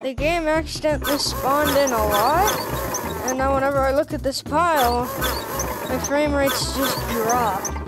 the game accidentally spawned in a lot, and now whenever I look at this pile, my frame rates just drop.